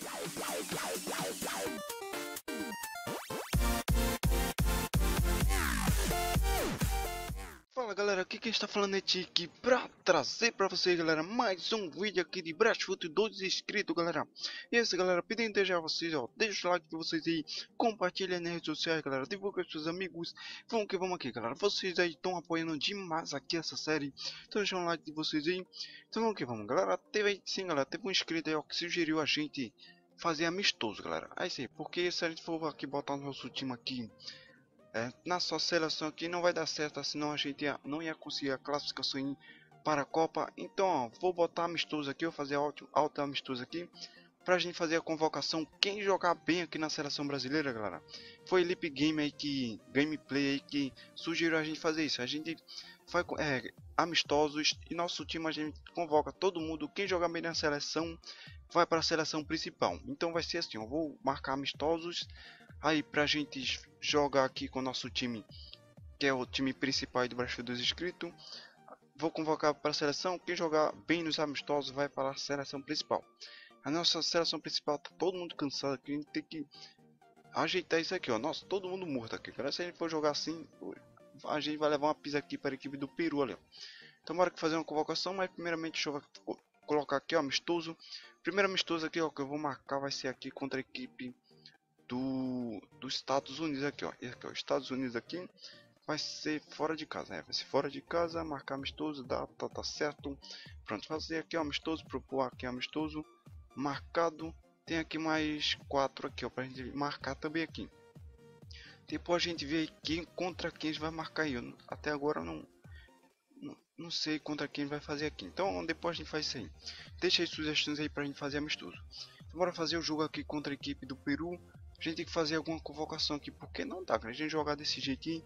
Bye. Fala galera, aqui quem está falando é Tiki pra trazer pra vocês galera? Mais um vídeo aqui de Brashfoot 2 inscritos galera. E esse galera, pedindo desde a vocês ó, deixa o like de vocês aí, compartilha nas redes sociais galera, divulga com seus amigos. Vamos que vamos aqui galera, vocês aí estão apoiando demais aqui essa série. Então deixa um like de vocês aí, então vamos que vamos galera. Teve sim galera, teve um inscrito aí ó, que sugeriu a gente fazer amistoso galera. Aí sim, porque se a gente for aqui botar o nosso time aqui é, na sua seleção aqui não vai dar certo, senão a gente ia, não ia conseguir a classificação para a Copa. Então, ó, vou botar amistoso aqui, vou fazer alto, alto amistoso aqui, para a gente fazer a convocação. Quem jogar bem aqui na seleção brasileira, galera, foi Lip Game aí que, gameplay aí que sugeriu a gente fazer isso. A gente faz é, amistosos e nosso time a gente convoca todo mundo. Quem jogar bem na seleção vai para a seleção principal. Então vai ser assim, eu vou marcar amistosos aí pra gente jogar aqui com o nosso time, que é o time principal do Brasil dos inscritos. Vou convocar para a seleção, quem jogar bem nos amistosos vai para a seleção principal. A nossa seleção principal tá todo mundo cansado aqui, a gente tem que ajeitar isso aqui, ó. Nossa, todo mundo morto aqui, cara. Se a gente for jogar assim, a gente vai levar uma pisa aqui para a equipe do Peru ali, ó. Então bora fazer uma convocação, mas primeiramente deixa eu colocar aqui, ó, amistoso. Primeiro amistoso aqui, ó, que eu vou marcar vai ser aqui contra a equipe do dos Estados Unidos aqui, ó. Aqui, ó, Estados Unidos aqui vai ser fora de casa, né? Vai ser fora de casa, marcar amistoso, data tá, tá certo. Pronto, fazer aqui ó, amistoso, propor aqui amistoso, marcado. Tem aqui mais quatro aqui, ó, pra gente marcar também aqui. Depois a gente vê quem contra quem a gente vai marcar aí. Eu, até agora não, não, não sei contra quem vai fazer aqui. Então depois a gente faz isso aí. Deixa aí sugestões aí pra gente fazer amistoso. Então, bora fazer o jogo aqui contra a equipe do Peru. A gente tem que fazer alguma convocação aqui, porque não dá, cara. A gente jogar desse jeitinho,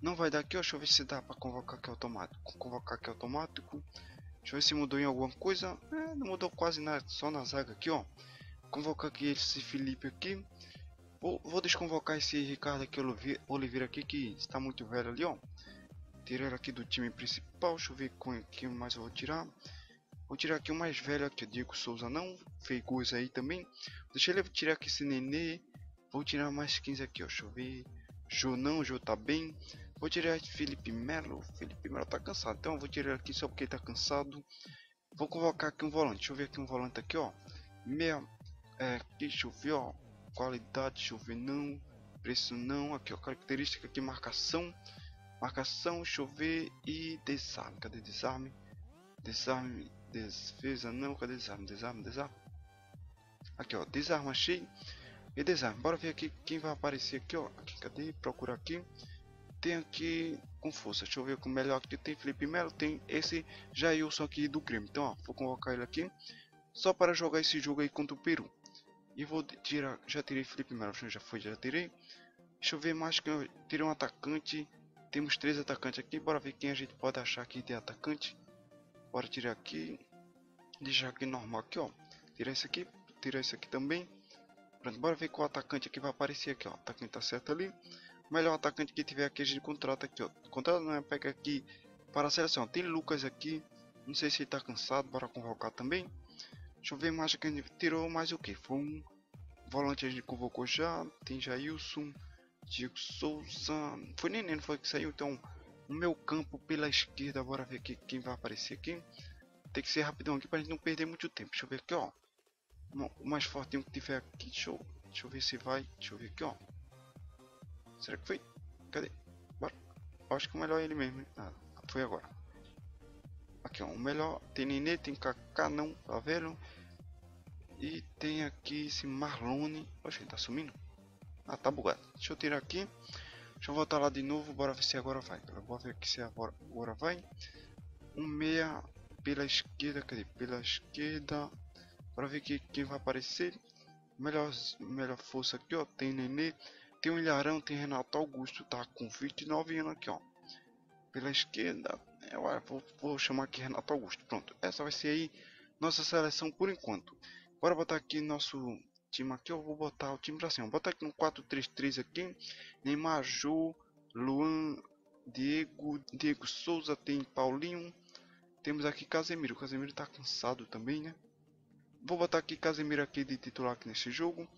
não vai dar aqui, ó. Deixa eu ver se dá pra convocar aqui automático. Convocar aqui automático. Deixa eu ver se mudou em alguma coisa. É, não mudou quase nada, só na zaga aqui, ó. Convocar aqui esse Felipe aqui. Vou, vou desconvocar esse Ricardo aqui, Oliveira aqui, que está muito velho ali, ó. Tirar aqui do time principal. Deixa eu ver com que mais eu vou tirar. Vou tirar aqui o mais velho aqui, o Diego Souza não. Feigos aí também. Deixa ele tirar aqui esse Nenê. Vou tirar mais 15 aqui, ó. Deixa eu ver. Não, Jô tá bem. Vou tirar Felipe Melo. Felipe Melo tá cansado. Então vou tirar aqui só porque ele tá cansado. Vou colocar aqui um volante. Deixa eu ver aqui um volante aqui, ó. Meia. É, deixa eu ver, ó. Qualidade, deixa eu ver não. Preço não. Aqui, ó. Característica aqui, marcação. Marcação, deixa eu ver. E desarme. Cadê desarme? Desarme. Defesa não. Cadê desarme? Desarme, desarme. Aqui, ó. Desarma achei. Beleza, bora ver aqui quem vai aparecer aqui, ó. Cadê? Procura aqui. Tem aqui com força. Deixa eu ver o melhor aqui. Tem Felipe Melo, tem esse Jailson aqui do Grêmio. Então, ó, vou colocar ele aqui. Só para jogar esse jogo aí contra o Peru. E vou tirar. Já tirei Felipe Melo, já foi, já tirei. Deixa eu ver mais que eu tirei um atacante. Temos três atacantes aqui. Bora ver quem a gente pode achar aqui de atacante. Bora tirar aqui. Deixar aqui normal aqui, ó. Tirar esse aqui. Tirar esse aqui também. Pronto, bora ver qual atacante aqui vai aparecer aqui, ó. O atacante tá certo ali. O melhor atacante que tiver aqui a gente contrata aqui, ó. Contrata é pega aqui para a seleção. Tem Lucas aqui. Não sei se ele tá cansado, bora convocar também. Deixa eu ver mais que a gente tirou mais o que? Foi um volante a gente convocou já. Tem Jailson, Diego Souza. Foi nem não foi que saiu, então o meu campo pela esquerda, bora ver aqui quem vai aparecer aqui. Tem que ser rapidão aqui para a gente não perder muito tempo. Deixa eu ver aqui, ó o mais fortinho que tiver aqui. Deixa eu, deixa eu ver se vai. Deixa eu ver aqui, ó. Será que foi? Cadê? Bora. Acho que o melhor é ele mesmo. Ah, foi agora. Aqui, ó. O melhor. Tem Nenê, tem Kaká, não. Tá vendo? E tem aqui esse Marlone. Oxe, ele tá sumindo. Ah, tá bugado. Deixa eu tirar aqui. Deixa eu voltar lá de novo. Bora ver se agora vai. Bora ver aqui se agora, agora vai. Um meia pela esquerda. Cadê? Pela esquerda para ver que quem vai aparecer. Melhor, melhor força aqui, ó. Tem Nenê, tem o Ilharão, tem Renato Augusto, tá com 29 anos aqui, ó. Pela esquerda, eu vou, vou chamar aqui Renato Augusto. Pronto, essa vai ser aí nossa seleção por enquanto. Bora botar aqui nosso time aqui, eu vou botar o time pra cima. Vou botar aqui no 4-3-3 aqui. Neymar, Jô, Luan, Diego, Diego Souza, tem Paulinho. Temos aqui Casemiro. Casemiro tá cansado também, né? Vou botar aqui Casemiro aqui de titular aqui nesse jogo.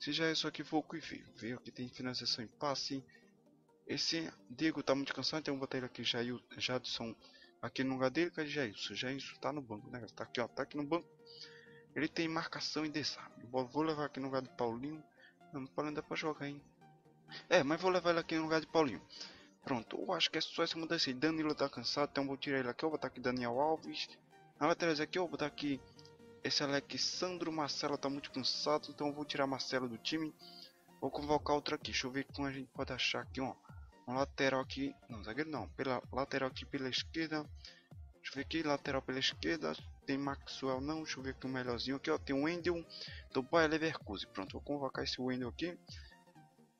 Se já é isso aqui, vou que veio. Veio aqui tem finalização em passe. Esse Diego tá muito cansado, então vou botar ele aqui, Jair, Jadson, aqui no lugar dele, cadê Jailson? Jailson tá no banco, né? Tá aqui, ó, tá aqui no banco. Ele tem marcação e desarme. Vou levar aqui no lugar do Paulinho. Não, o Paulinho dá pra jogar, hein? É, mas vou levar ele aqui no lugar de Paulinho. Pronto, eu acho que é só essa mudança aí. Danilo tá cansado, então vou tirar ele aqui. Eu vou botar aqui Daniel Alves. Na lateral aqui eu vou botar aqui esse Alexandro Marcelo tá muito cansado, então eu vou tirar Marcelo do time. Vou convocar outro aqui. Deixa eu ver como a gente pode achar aqui, ó. Um lateral aqui, não, zagueiro não, pela lateral aqui pela esquerda. Deixa eu ver aqui, lateral pela esquerda. Tem Maxwell não, deixa eu ver aqui o melhorzinho aqui, ó. Tem o Wendel do Bayer Leverkusen. Pronto, vou convocar esse Wendel aqui.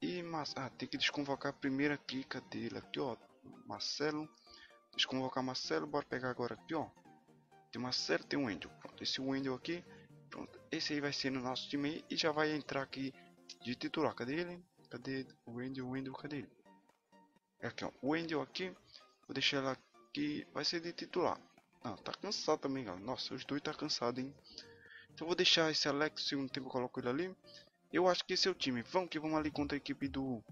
E mas ah, tem que desconvocar primeiro aqui, cadê ele aqui, ó? Marcelo. Desconvocar Marcelo, bora pegar agora aqui, ó. Tem Marcelo, tem o Wendel. Pronto, esse Wendel aqui. Pronto, esse aí vai ser no nosso time e já vai entrar aqui de titular. Cadê ele? Cadê o Wendel? O cadê ele? É aqui, ó. O Wendel aqui. Vou deixar ela aqui. Vai ser de titular. Não, tá cansado também, galera. Nossa, os dois tá cansado, hein? Então vou deixar esse Alex, se um tempo eu coloco ele ali. Eu acho que esse é o time. Vamos que vamos ali contra a equipe do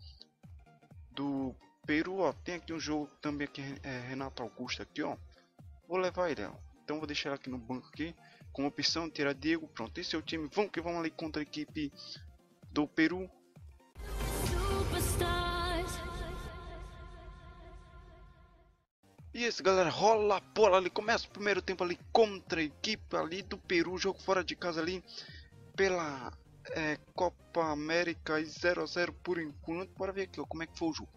do Peru, ó. Tem aqui um jogo também aqui é Renato Augusto aqui, ó. Vou levar ele, ó. Então vou deixar aqui no banco aqui com opção tirar Diego. Pronto, esse é o time. Vamos que vamos ali contra a equipe do Peru. E esse galera, rola a bola ali, começa o primeiro tempo ali contra a equipe ali do Peru, jogo fora de casa ali pela é, Copa América e 0 a 0 por enquanto. Bora ver aqui ó, como é que foi o jogo.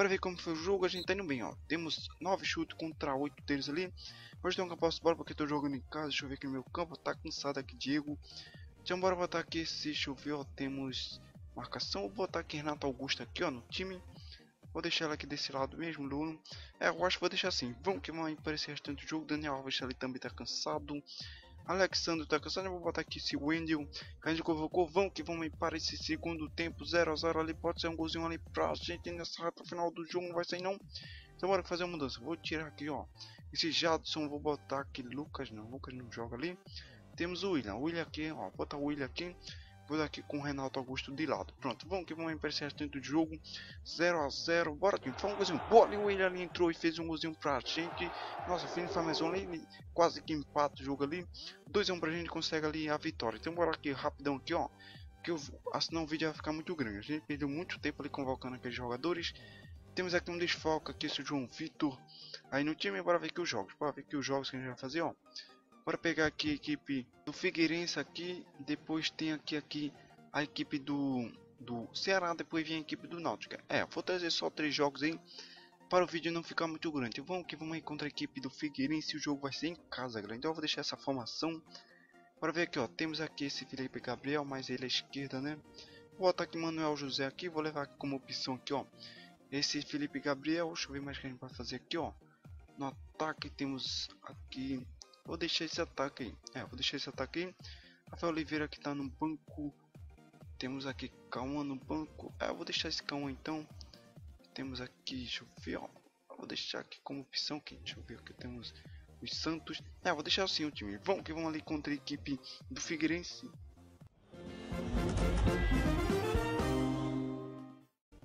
Bora ver como foi o jogo, a gente tá indo bem ó. Temos 9 chutes contra 8 deles ali. Hoje tem um campo de bola porque tô jogando em casa, deixa eu ver aqui no meu campo, tá cansado aqui Diego. Então bora botar aqui se chover ó, temos marcação, vou botar aqui Renato Augusto aqui ó no time. Vou deixar ela aqui desse lado mesmo, Luno. É, eu acho que vou deixar assim. Vamos que vai aparecer restante do jogo. Daniel Alves ali também tá cansado. Alexandre tá cansado. Vou botar aqui esse Wendel. Que a gente convocou. Vamos que vamos para esse segundo tempo. 0 a 0 ali. Pode ser um golzinho ali pra gente nessa reta final do jogo. Não vai sair não. Então bora fazer uma mudança. Vou tirar aqui, ó. Esse Jadson. Vou botar aqui Lucas. Não, Lucas não joga ali. Temos o William. William aqui, ó. Botar o William aqui. Vou daqui com o Renato Augusto de lado. Pronto, vamos que vamos para esse restante do jogo. 0 a 0 Bora, aqui. Foi um golzinho. O William ali entrou e fez um golzinho pra gente. Nossa, fim de famezão ali. Quase que empata o jogo ali. 2 a 1 pra gente consegue ali a vitória. Então bora aqui, rapidão aqui, ó. Que eu, senão o vídeo vai ficar muito grande. A gente perdeu muito tempo ali convocando aqueles jogadores. Temos aqui um desfoque aqui, esse João Vitor. Aí no time, bora ver aqui os jogos. Bora ver aqui os jogos que a gente vai fazer, ó. Bora pegar aqui a equipe do Figueirense aqui, depois tem aqui aqui a equipe do do Ceará, depois vem a equipe do Náutico. É, vou trazer só três jogos aí para o vídeo não ficar muito grande. Então, vamos que vamos aí contra a equipe do Figueirense, o jogo vai ser em casa, galera. Então eu vou deixar essa formação para ver aqui, ó. Temos aqui esse Felipe Gabriel, mas ele é esquerda, né? Vou aqui Manuel José aqui, vou levar aqui como opção aqui, ó. Esse Felipe Gabriel, deixa eu ver mais o que a gente vai fazer aqui, ó. No ataque temos aqui Vou deixar esse ataque aí. É, vou deixar esse ataque aí. Rafael Oliveira que tá no banco. Temos aqui Calma no banco. É, vou deixar esse Calma então. Temos aqui, deixa eu ver, ó. Vou deixar aqui como opção aqui. Deixa eu ver que temos. Os Santos. É, vou deixar assim o time. Vamos que vamos ali contra a equipe do Figueirense.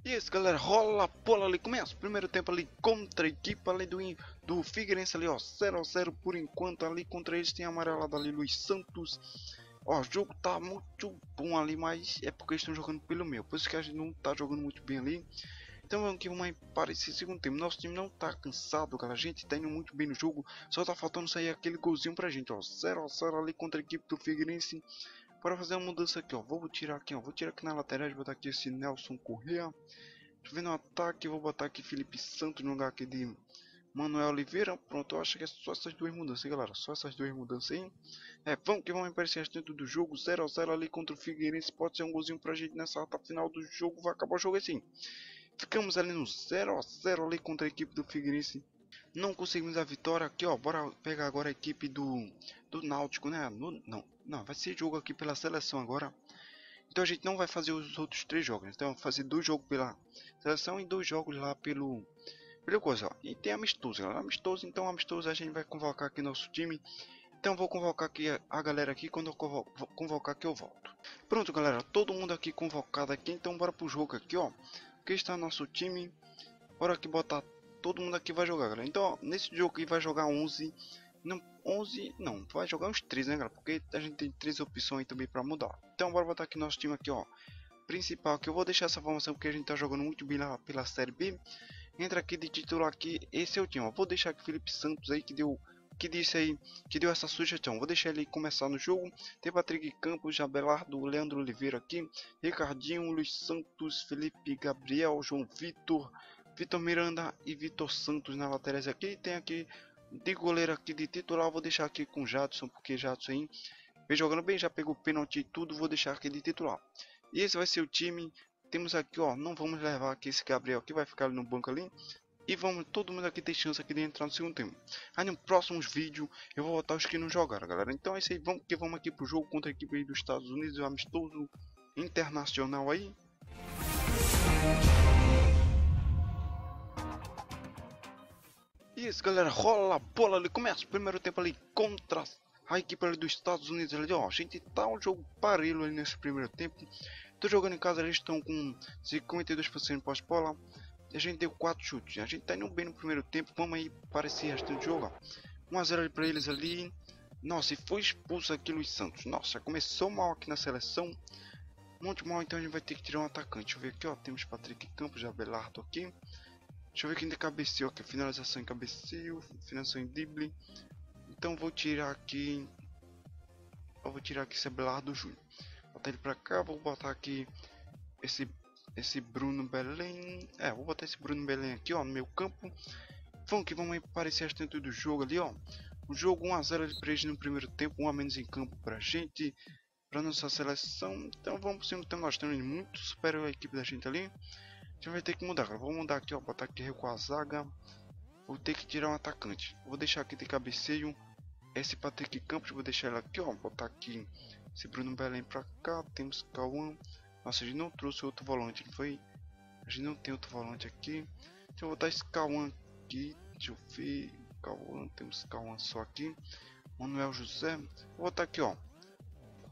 E isso galera, rola bola ali, começa o primeiro tempo ali contra a equipe ali do, do Figueirense ali ó, 0 a 0 por enquanto ali contra eles tem amarelado ali Luiz Santos Ó, o jogo tá muito bom ali, mas é porque eles estão jogando pelo meu, por isso que a gente não tá jogando muito bem ali então vamos que vamos para esse segundo tempo. Nosso time não tá cansado, galera. A gente tá indo muito bem no jogo. Só tá faltando sair aquele golzinho pra gente, ó. 0 a 0 ali contra a equipe do Figueirense. Para fazer uma mudança aqui, ó. Vou tirar aqui, ó. Vou tirar aqui na lateral, vou botar aqui esse Nelson Correa. Deixa ver no ataque, vou botar aqui Felipe Santos no lugar aqui de Manuel Oliveira. Pronto, eu acho que é só essas duas mudanças, galera. Só essas duas mudanças aí. É, vamos que vamos aparecer dentro do jogo. 0 a 0 ali contra o Figueirense. Pode ser um golzinho pra gente nessa reta final do jogo. Vai acabar o jogo assim. Ficamos ali no 0 a 0 ali contra a equipe do Figueirense. Não conseguimos a vitória aqui, ó. Bora pegar agora a equipe do, do Náutico, né? No, não, não, vai ser jogo aqui pela seleção agora. Então a gente não vai fazer os outros três jogos. Então vai fazer dois jogos pela seleção e dois jogos lá pelo pelo coisa. Ó. E tem amistoso, galera. Amistoso, então amistoso a gente vai convocar aqui nosso time. Então vou convocar aqui a galera aqui, quando eu convocar aqui eu volto. Pronto galera, todo mundo aqui convocado aqui, então bora pro jogo aqui ó. Aqui está nosso time, bora aqui botar, todo mundo aqui vai jogar galera. Então nesse jogo aqui vai jogar 11, não, 11, não, vai jogar uns 3 né galera, porque a gente tem três opções também pra mudar. Então bora botar aqui nosso time aqui ó, principal, que eu vou deixar essa formação porque a gente tá jogando muito bem lá pela Série B. Entra aqui de titular aqui, esse é o time, ó. vou deixar aqui Felipe Santos aí que deu que disse aí, que deu essa sugestão. Vou deixar ele começar no jogo. Tem Patrick Campos, Jabelardo, Leandro Oliveira aqui, Ricardinho, Luiz Santos, Felipe Gabriel, João Vitor, Vitor Miranda e Vitor Santos na laterais aqui. Tem aqui de goleiro aqui de titular, vou deixar aqui com Jadson, porque Jadson vem jogando bem, já pegou pênalti e tudo, vou deixar aqui de titular. E esse vai ser o time. Temos aqui, ó, não vamos levar aqui esse Gabriel que vai ficar ali no banco ali. E vamos, todo mundo aqui tem chance aqui de entrar no segundo tempo. Aí no próximos vídeos eu vou botar os que não jogaram, galera. Então é isso aí, vamos que vamos aqui pro jogo contra a equipe dos Estados Unidos, o amistoso internacional aí. Isso, galera, rola a bola ali, começa o primeiro tempo ali contra a equipe ali dos Estados Unidos ali, ó, a gente tá um jogo parelho ali nesse primeiro tempo. Tô jogando em casa, eles estão com 52% pós-bola, a gente deu 4 chutes. A gente tá indo bem no primeiro tempo. Vamos aí para esse resto do jogo. 1x0 ali para eles ali. Nossa, e foi expulso aqui Luiz Santos. Nossa, começou mal aqui na seleção. Muito mal, então a gente vai ter que tirar um atacante. Deixa eu ver aqui, ó. Temos Patrick Campos, já Belardo aqui. Deixa eu ver quem tem cabeceio aqui. Finalização em cabeceio, finalização em drible. Então vou tirar aqui. Eu vou tirar aqui esse Belardo Júnior. Botar ele pra cá, vou botar aqui esse esse Bruno Belém. É, vou botar esse Bruno Belém aqui, ó, no meu campo. Vamos que vamos aparecer dentro do jogo ali, ó. O jogo 1x0 pra eles no primeiro tempo, 1 a menos em campo pra gente, pra nossa seleção. Então vamos então nós temos muito superior a equipe da gente ali. A gente vai ter que mudar, cara. Vou mudar aqui, ó, botar aqui recuar a zaga. Vou ter que tirar um atacante. Vou deixar aqui de cabeceio esse Patrick Campos, vou deixar ele aqui, ó, botar aqui esse Bruno Belém pra cá, temos Cauã. Nossa, a gente não trouxe outro volante, não foi? A gente não tem outro volante aqui. Deixa eu botar esse Cauã aqui. Deixa eu ver. Cauã, temos Cauã só aqui. Manuel José. Vou botar aqui, ó.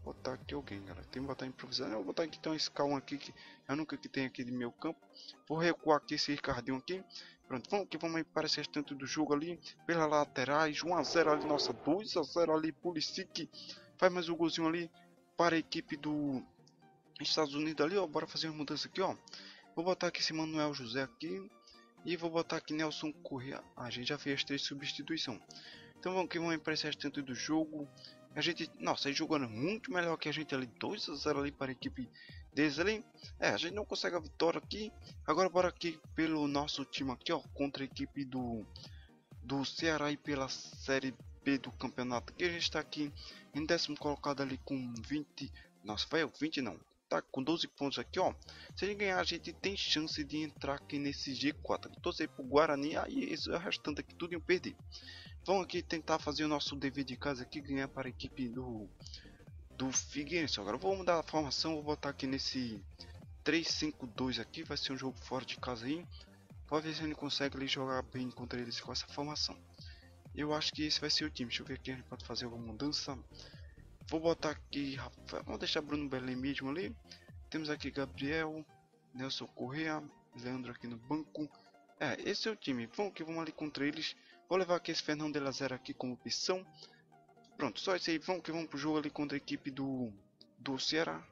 Botar aqui alguém, galera. Tem que botar improvisado. Eu vou botar aqui então esse Cauã aqui, que é o único que tem aqui de meu campo. Vou recuar aqui esse Ricardinho aqui. Pronto, vamos que vamos aí para esse restante do jogo ali. Pelas laterais. 1x0 ali, nossa. 2x0 ali, Pulisic. Faz mais um golzinho ali para a equipe do Estados Unidos ali, ó. Bora fazer uma mudança aqui, ó. Vou botar aqui esse Manuel José aqui. E vou botar aqui Nelson Correa. Ah, a gente já fez três substituições. Então vamos que vamos para esse restante do jogo. A gente, nossa, aí jogando muito melhor que a gente ali. 2 a 0 ali para a equipe deles ali. É, a gente não consegue a vitória aqui. Agora bora aqui pelo nosso time aqui, ó. Contra a equipe do, do Ceará e pela Série B do campeonato. Que a gente está aqui em décimo colocado ali com 20. Nossa, vai 20 não tá com 12 pontos aqui, ó. Se ele ganhar, a gente tem chance de entrar aqui nesse G4. Torcer pro Guarani, aí esse é o restante aqui tudo em perder. Vamos aqui tentar fazer o nosso dever de casa aqui, ganhar para a equipe do do Figueirense. Agora vou mudar a formação, vou botar aqui nesse 3-5-2 aqui, vai ser um jogo fora de casa aí. Pode ver se ele consegue ali, jogar bem contra eles com essa formação. Eu acho que esse vai ser o time. Deixa eu ver aqui, a gente pode fazer alguma mudança. Vou botar aqui, Rafael. Vamos deixar Bruno Belém mesmo ali. Temos aqui Gabriel, Nelson Correa, Leandro aqui no banco. É, esse é o time. Vamos que vamos ali contra eles. Vou levar aqui esse Fernando de la Zera aqui como opção. Pronto, só isso aí. Vamos que vamos pro jogo ali contra a equipe do, do Ceará.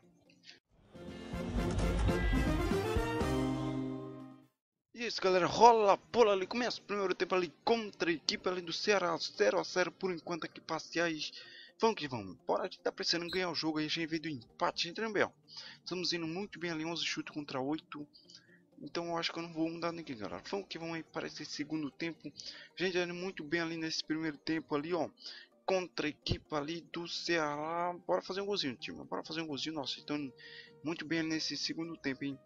E isso galera, rola bola ali, começa o primeiro tempo ali contra a equipe ali do Ceará, 0 a 0 por enquanto aqui parciais Vamos que vamos. Bora, a gente tá precisando ganhar o jogo aí. A gente veio do empate, gente bem, ó. Estamos indo muito bem ali, 11 chutes contra 8. Então eu acho que eu não vou mudar ninguém, galera. Vamos que vamos aí para esse segundo tempo. Gente indo muito bem ali nesse primeiro tempo ali, ó. Contra a equipe ali do Ceará. Bora fazer um golzinho, time. Bora fazer um golzinho. Nossa, então muito bem nesse segundo tempo, hein.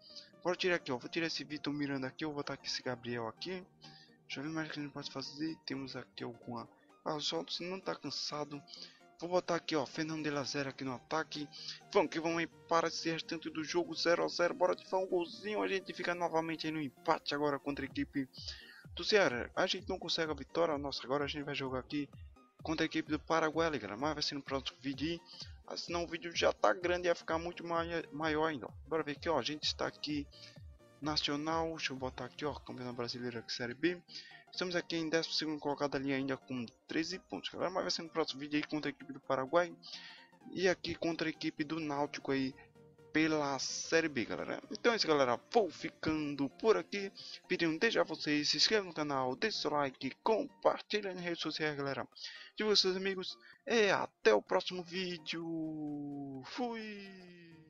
Bora tirar aqui, ó. Vou tirar esse Vitor Miranda aqui. Eu vou botar aqui esse Gabriel aqui. Deixa eu ver mais o que a gente pode fazer. Temos aqui alguma... Ah, só se não tá cansado. Vou botar aqui, ó, Fernando de la Zera aqui no ataque. Vamos que vamos para esse restante do jogo 0 a 0 Bora de um golzinho. A gente fica novamente no empate agora contra a equipe do Ceará. A gente não consegue a vitória. Nossa, agora a gente vai jogar aqui contra a equipe do Paraguai, galera. Mas vai ser no próximo vídeo aí. Ah, senão o vídeo já tá grande e ia ficar muito maior ainda. Bora ver aqui, ó. A gente está aqui nacional. Deixa eu botar aqui, ó. Campeonato Brasileiro Série B. Estamos aqui em 12 colocado ali ainda com 13 pontos, galera. Mas vai ser no próximo vídeo aí contra a equipe do Paraguai. E aqui contra a equipe do Náutico aí pela Série B, galera. Então é isso, galera. Vou ficando por aqui. Pedindo desde a vocês, se inscrevam no canal, deixe seu like, compartilhem nas redes sociais, galera. De seus amigos. E até o próximo vídeo. Fui!